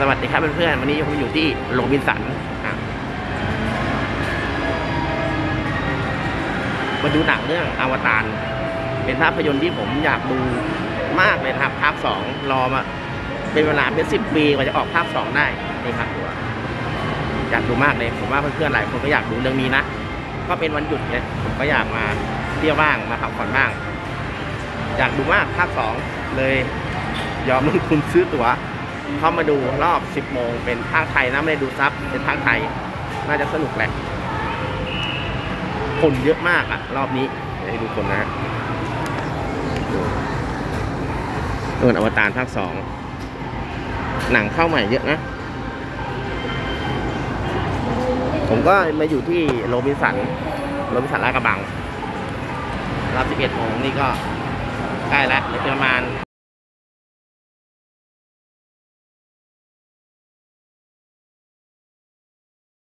สวัสดีครับเพื่อนๆวันนี้ผมอยู่ที่โรบินสันมาดูหนังเรื่องอวตารเป็นภาพยนตร์ที่ผมอยากดูมากเลยครับ ภาคสองรอมาเป็นเวลาเป็นสิบปีกว่าจะออกภาคสองได้นี่ครับอยากดูมากเลย ผมว่าเพื่อนๆหลายคนก็อยากดูเรื่องนี้นะก็เป็นวันหยุดเนี่ยผมก็อยากมาเที่ยวบ้างมาพักผ่อนบ้าง อยากดูมากภาคสองเลยยอมลงทุนซื้อตั๋ว เข้ามาดูรอบ 10 โมง เป็นภาคไทยนะไม่ได้ดูซับเป็นภาคไทย น่าจะสนุกแหละคนเยอะมากอะรอบนี้เดี๋ยวให้ดูคนนะฮะดูเอออวตารภาคสองหนังเข้าใหม่เยอะนะ ผมก็มาอยู่ที่โรบินสันโรบินสันลาดกระบังรอบ11โมงนี่ก็ใกล้แล้วเหลือประมาณ